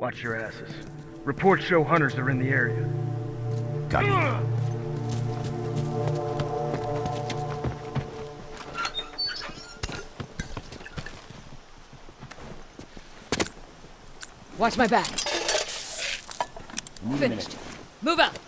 Watch your asses. Reports show hunters are in the area. Got you. Watch my back. Finished. Move out.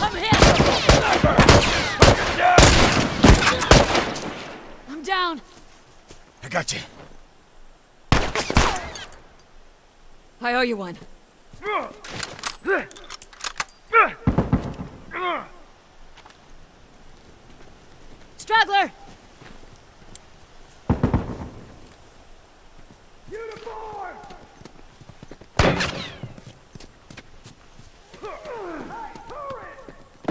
I'm hit! I'm down. I. I owe you one. Straggler!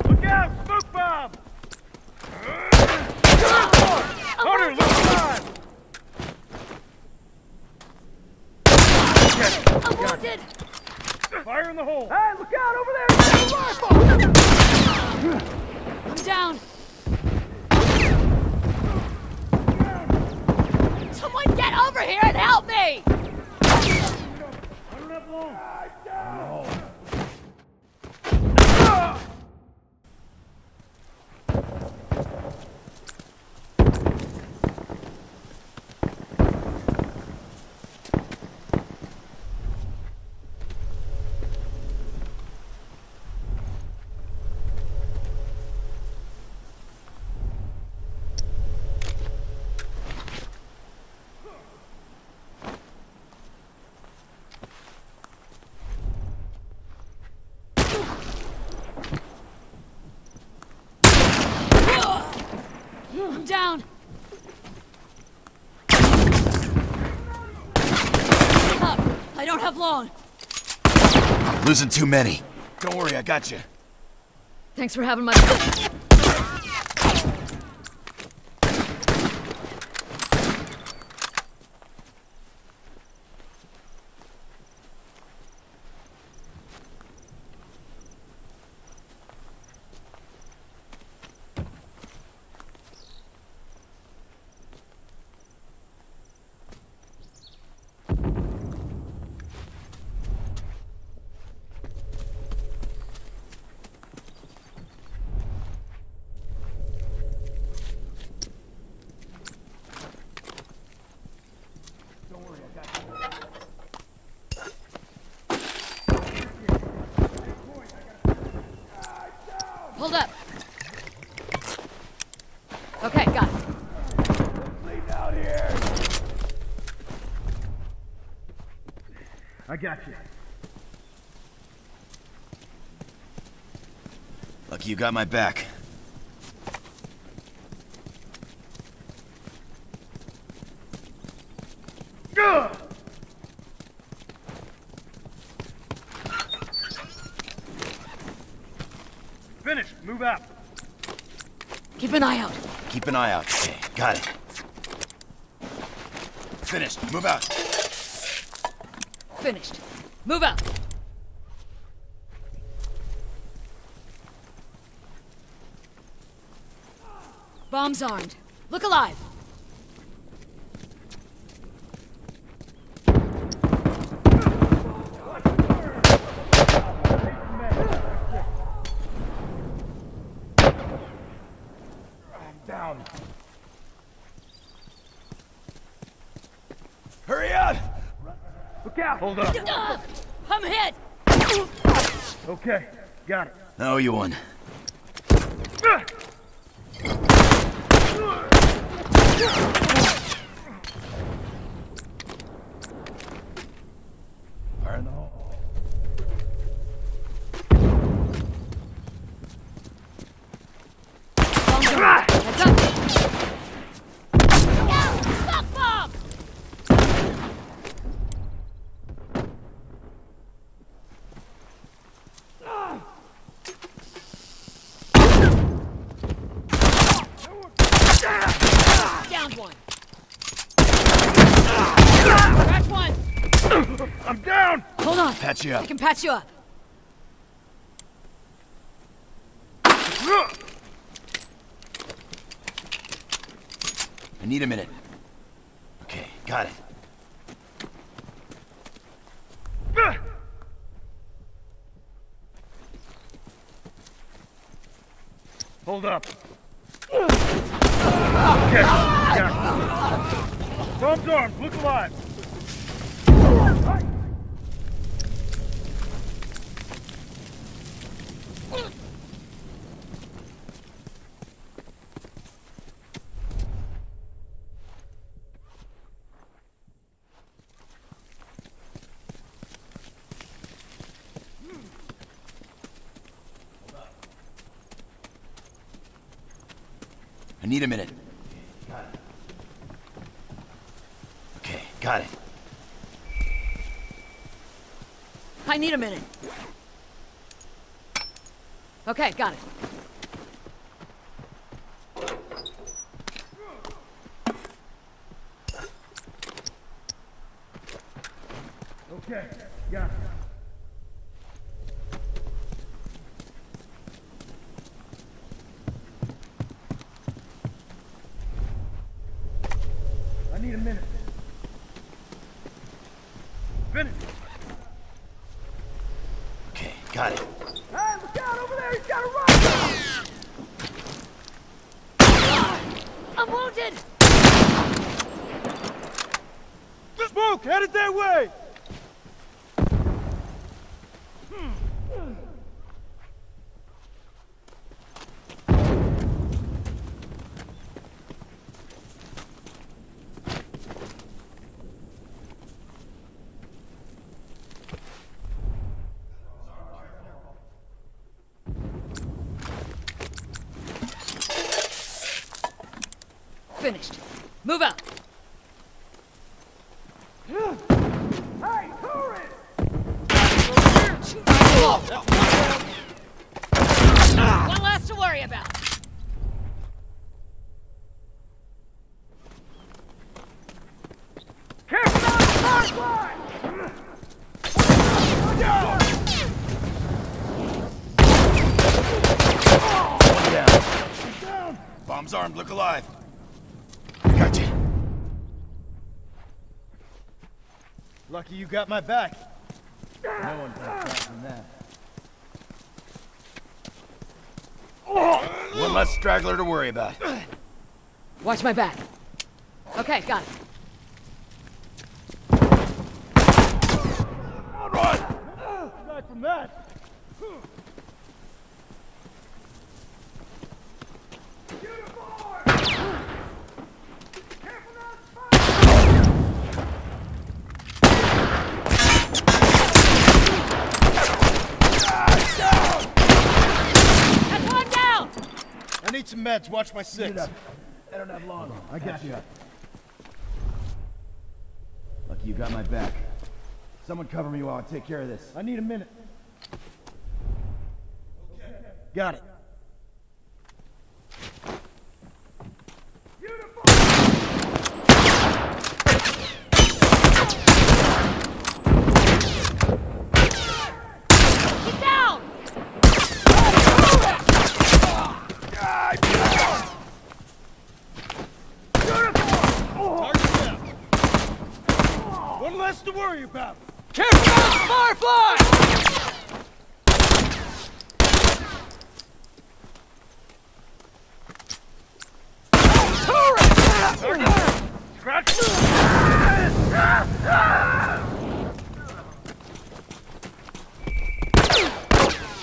Look out! Smoke bomb! Hunter, look alive! I'm wounded! Fire in the hole! Hey, look out over there! There's a rifle! I'm down. Someone get over here and help me! I don't have long. I'm down. Up. I don't have long. Losing too many. Don't worry, I got you. Thanks for having my. Hold up. Okay, got it. I got you. Lucky you got my back. Ugh! Finished. Move out. Keep an eye out. Keep an eye out. Okay, got it. Finished. Move out. Finished. Move out. Bombs armed. Look alive. Down. Hurry up! Look out. Hold up. Ah! I'm hit. Okay. Got it. I owe you one. Ugh! Fire in the hole. Bombs armed. Heads up. Stop bomb. Down Found one. Cracked one. I'm down! Hold on. Patch you I can patch you up. I need a minute. Okay, got it. Hold up. Ah! Okay, yeah. Bomb's armed, look alive. I need a minute. Okay, got it. I need a minute. Okay, got it. Okay, yeah. I need a minute. Finish. Okay, got it. Hey, look out over there! He's got a rifle! I'm wounded! Smoke headed that way! Finished. Move out. Hey, tourist! One less to worry about. Bomb's armed, look alive. Lucky you got my back. No one comes back from that. One less straggler to worry about. Watch my back. Okay, got it. Back from that. That's one down! I need some meds. Watch my six. I don't have long. I got you. Lucky you got my back. Someone cover me while I take care of this. I need a minute. Got it. He's down! One less to worry about. Careful! Firefly!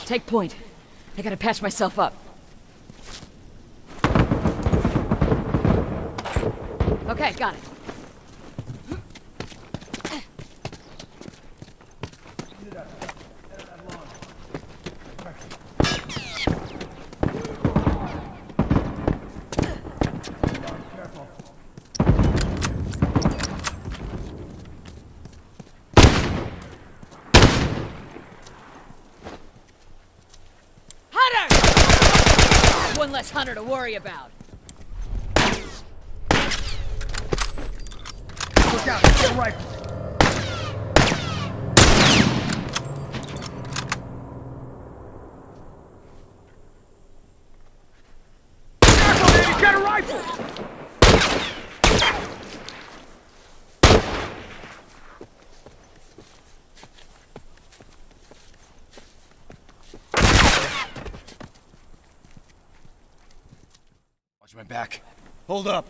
Take point. I gotta patch myself up. Okay, got it. ass hunter to worry about. Look out, Get a rifle. Get a rifle! Back. Hold up.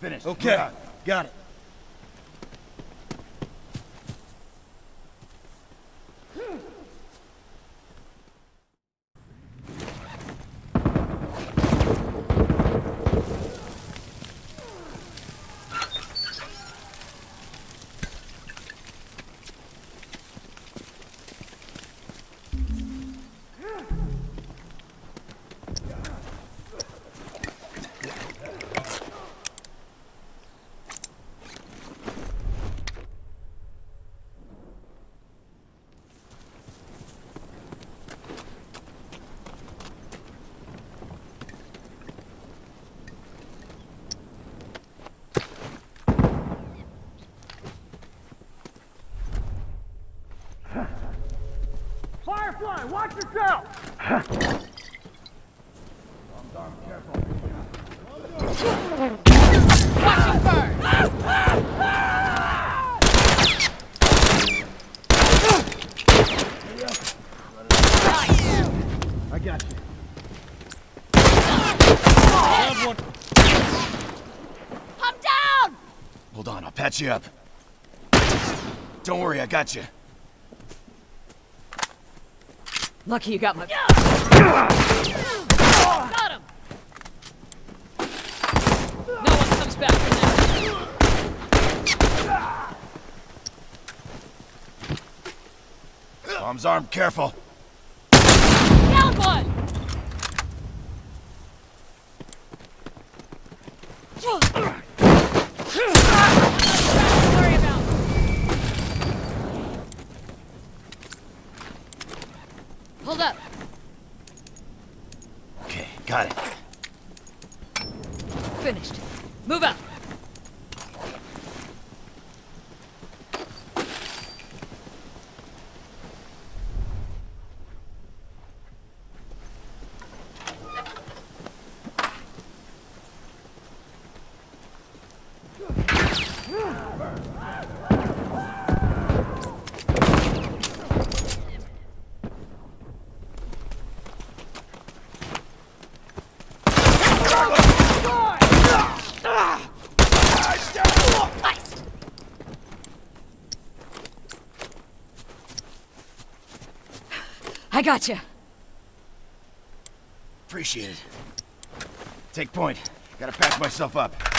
Finished. Okay, got it. Firefly, watch yourself! Watch it burn! I got you. I'm down! Hold on, I'll patch you up. Don't worry, I got you. Lucky you got my... Got him! No one comes back from this. Bomb's armed, careful. Down one! Nothing to worry about. Hold up. Okay, got it. Finished. Move up. I got you. Appreciate it. Take point. Gotta pack myself up.